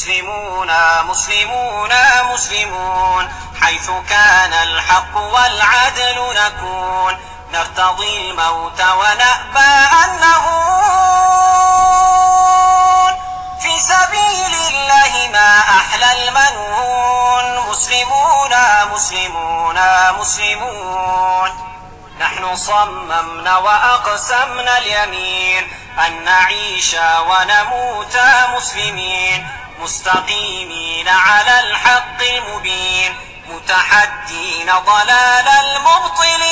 مسلمون مسلمون مسلمون حيث كان الحق والعدل نكون. نرتضي الموت ونأبى أن نهون في سبيل الله ما أحلى المنون. مسلمون مسلمون مسلمون. نحن صممنا وأقسمنا اليمين أن نعيش ونموت مسلمين مستقيمين على الحق المبين متحدين ضلال المبطلين.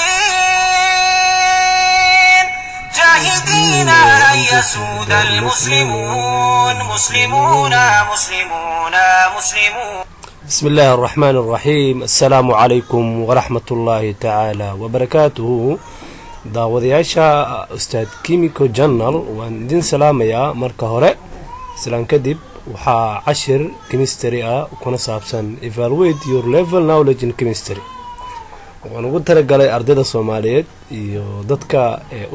جاهدين أن يسود المسلمون مسلمون مسلمون مسلمون. بسم الله الرحمن الرحيم السلام عليكم ورحمة الله تعالى وبركاته daawadayaasha ustaad kimiko janal waan idin salaamayaa marka hore islaan kadib waxaa cashir chemistry ah kuna saabsan evaluate your level knowledge in chemistry waxaan ugu talagalay ardayda soomaaliyeed iyo dadka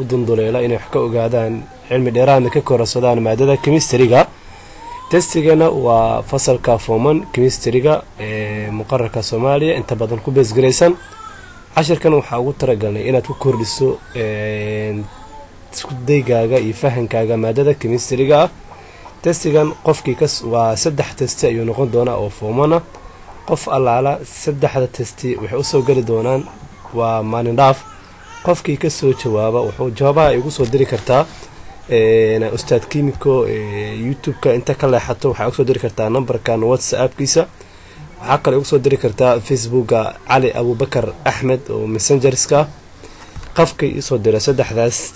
u dunduleela inay wax ka ogaadaan cilmi dheeraadna ka kororsadaan maadada chemistryga testigana waa fasalka fooman chemistryga ee muqararka soomaaliya. Inta badan ku beesgaraysan cashirkan waxaa ugu talagalnay inaad ku kordhiso iskudaygaaga iyo fahankaaga maadada chemistryga ah. Testigan qofkii waa saddex testi ayuu noqon doonaa oo foomana qof allaala saddexda testi waxay u soo geli doonaan waa maalin dhaaf qofkii ka soo jawaaba wuxuu jawaabaha ugu soo diri kartaa ustaad kimiko youtube-ka. Inta ka leexato waxaa ugu soo diri kartaa numberkan whatsappkiisa. Waxaa kale ugu soo diri kartaa facebooka cali abubakar axmed oo messengerska. Qofkay iisoo dira saddexdaas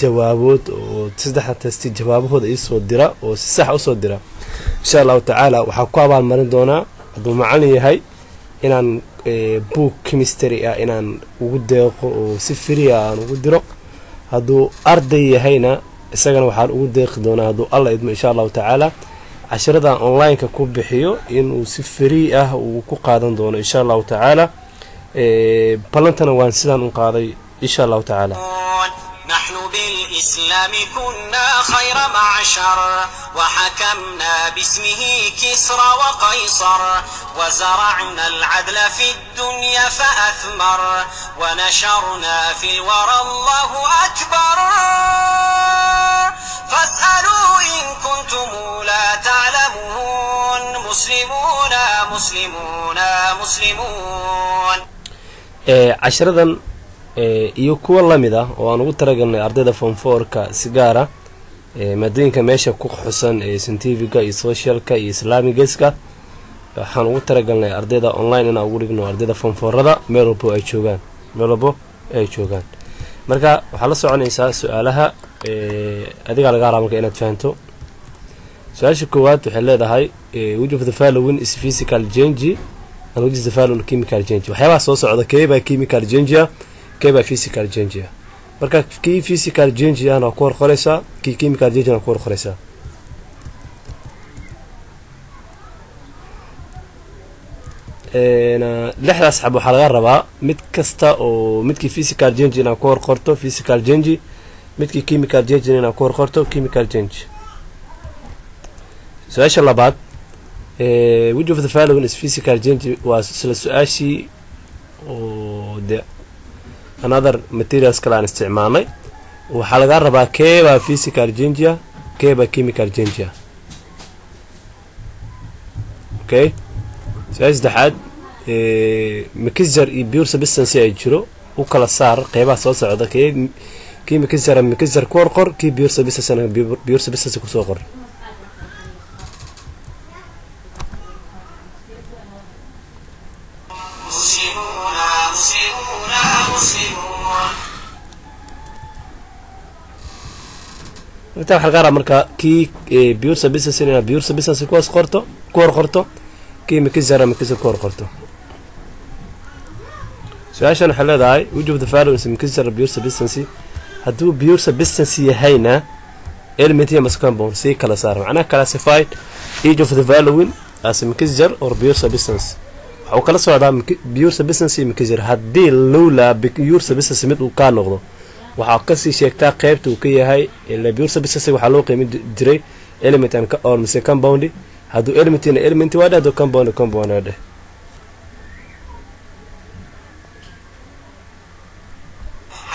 jawaabood oo saddexda testi jawaabahooda iisoo dira oo si sax u soo dira. Insha allahu tacaala waxaa ku abaalmarin doonaa hadduu macalin yahay inaan book chemistry ah inaan ugu deeqo oo si fria aan ugu diro. Hadduu arday yahayna isagana waxaan ugu deeqi doonaa hadduu alla idmo insha allahu tacaala cashiradan online-ka ku bixiyo inuu si free ah uu ku qaadan doono insha allahu tacaala ballantana waan sidaan u qaaday insha allahu tacaala نحن بالإسلام كنا خير معشر وحكمنا باسمه كسرى وقيصر وزرعنا العدل في الدنيا فأثمر ونشرنا في الورى الله أكبر فاسألوا إن كنتم لا تعلمون مسلمون مسلمون مسلمون cashiradan iyo kuwa lamid ah oo aan ugu talagalnay ardayda fonfoorka si gaara maadooyinka meesha ku xusan ee scientifiga iyo socialka iyo islaamigeska waxaan ugu talagalnay ardayda online inaan ugu dhigno ardayda fonfoorada meel walbo ay joogaan meel walbo ay joogaan marka waxaa la soconaysaa su-aalaha adigaa laga rabaa marka inaad fahanto su'aasha koowaad waxay leedahay which of the following is physical change and which is the following chemical change. Waxyaabaha soo socda keebaa chemical change ah keebaa physical change. Marka kii physical change ahna waa ku horqoraysaa kii chemical change na ku horqoraysaa lixdaas xab waxaa laga rabaa mid kasta oo midkii physical change inaa ku horqorto physical change midkii chemical change inaa ku horqorto chemical change. Su'aasha labaad which of the following is physical change? Waa isla su'aashii oo de another materials kale aan isticmaalnay. Waxaa lagaa rabaa keebaa physical change ah keebaa chemical change ah okay. Su'aasha saddexaad mixer iyo pure substance ay jiro u kala saar qeybaha soo socda kee kii mkser mkser ku qorqor kii biursabisasana ku horqorto kii mkser mkser ku horqorto su'aashan waxay leedahay wujub dafaalons mkser biursabisans hadduu pure substance yahayna element iyo mas compound sii kala saar macnaha classified each of the following as mixer or pure substance waxuu kala socdaa pure substance iyo mixer haddii lowla pure substance mid uu kaa noqdo waxaa ka sii sheegtaa qeybta uu ka yahay ila pure substance waxaa loo qiimin jiray element or mise compound hadduu elementina element waa dheh compound compound waa dheh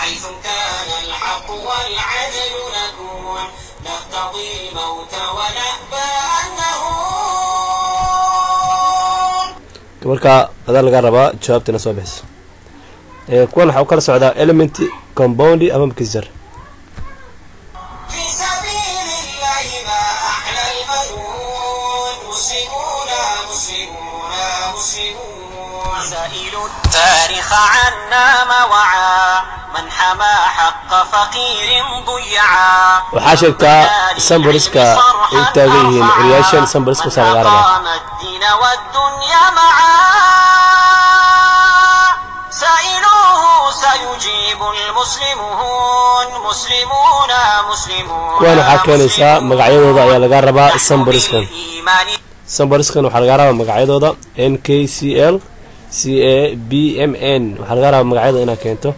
حيث كان الحق والعدل نكون نقتضي الموت ونأبى أن نهون marka adaa laga rabaa jawaabtina soo bixiso ee kuwan waxaa u kala socdaa element compound ama mixture التاريخ عنا موعى من حما حق فقير ضيعا وحاشركا سمبرسكا التابعين عياشا سمبرسكا سالغاربا من أقام الدين والدنيا معا. سائلوه سيجيب المسلمون مسلمون مسلمون. وأنا حكينا مقعيدودا يا لغاربا سمبرسكا سمبرسكا وحلغاربا مقعيدودا NKCL c a b m n. Waxaa laga rabaa magacyada inaad keento.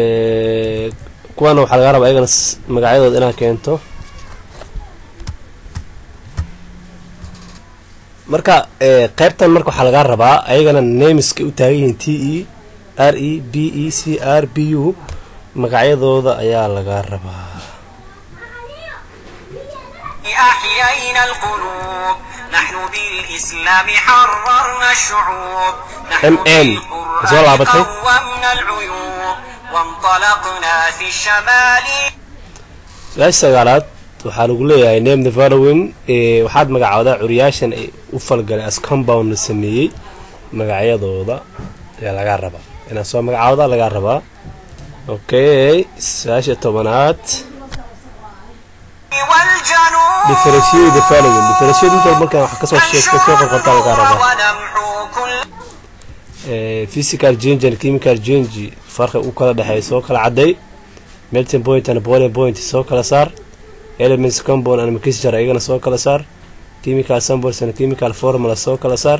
Eh, kuwana waxaa laga rabaa iyagana magacyadooda inaad keento. Marka eh, qeybtan marka waxaa lagaa rabaa ayagana namiska u taagan yihiin t e r e b e c r b u. Magacyadooda ayaa laga rabaa. نحن بالإسلام حررنا الشعوب نحن MN. زول بالقرآن عبطي. قومنا العيوب وانطلقنا في الشمال su-aasha sagaalaad waxaa lagu leeyahay name the following ee waxaad magacoodaa curyaashan ay u falgalay as compound la sameeyey magacyadooda ayaa lagaa rabaa inaad soo magacooda lagaa rabaa okay su-aasha tobanaad physical change and chemical change farqi u kala dhexeey soo kala cadday melting point and boiling point soo kala saar elements compound and mixture iyagana soo kala saar chemical samples and chemical formula soo kala saar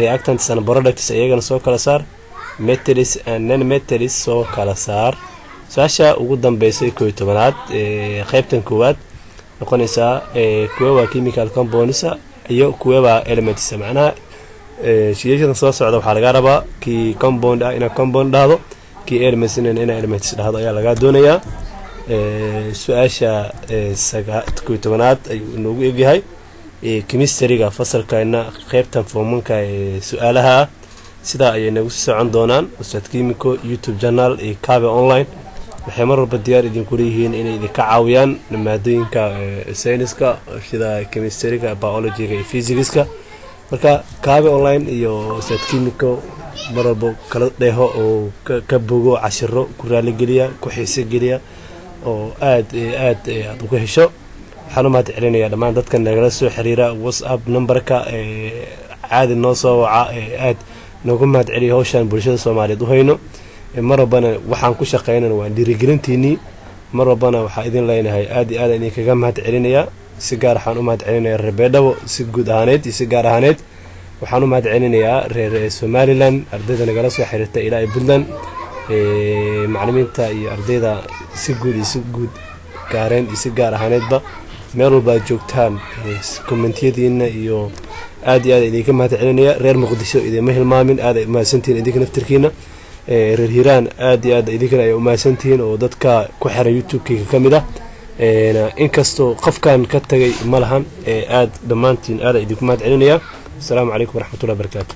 reactants and products iyagana soo kala saar metals and non metals soo kala saar su'aasha ugu dambeysay kooyo tobanaad qeybtan koowaad noqonaysaa ee kuwe waa chemical compounds iyo kuwe waa elements macnaha ee shiyaashadan soo socda waxaa laga rabaa kii compound ah inaad compound dhahdo kii elements ina elements dhahdo ayaa lagaa doonayaa. Ee su'aasha iyo tobanaad ayuu inoogu egyahay chemistryga fasalkana qeybtan foomanka ee su'aalaha ah sidaa ayay nagu socon doonaan. Ustaad kimiko youtube channel iyo cabe online waxay mar walba diyaar idinku leeyihiin inay idinka caawiyaan maadooyinka ee sayniska sida chemistryga biologyga iyo physicska marka kaabe online iyo kimiko mar walba kala dheeho oo ka- bogo cashiro ku raaligeliya ku xiise oo aad iyo aad ee aad uga hesho. Waxaan u mahad celinayaa dhammaan dadka nagala soo xiriira whatsapp numberka caadi noo soo waca aad noogu mahad celiya hawshaan bulshada soomaaliyeed u hayno mar walbana waxaan ku shaqeynana waa dhiirigelintiinii. Mar walbana waxaa idin leenahay aad iyo aad aan idinkaga mahad celinayaa si gaar waxaan u mahad celinayaa reer beedhabo si guud ahaaneed iyo si gaar ahaaneed waxaan u mahad celinayaa reer eh, somalilan ardayda nagala soo xiriirta ilaa iyo puntland ee, macalimiinta iyo ardayda si guud iyo si guud gaareen iyo si gaar ahaaneedba meel walba aad joogtaan kommentiyadiina iyo aad iyo aad idinka mahad celinaya reer muqdisho idinma hilmaamin aad ay umahadsantihiin idinka naftirkiina reer hiiraan aad iyo aad idinkana ay umahadsantihiin oo dadka ku xiran youtube-kayga ka mid ah. Inkastoo qofkan ka tagay ma lahan dhammaantiin aad idinku mahad celinaya asalaamu calaykum waraxmatullahi wabarakaatu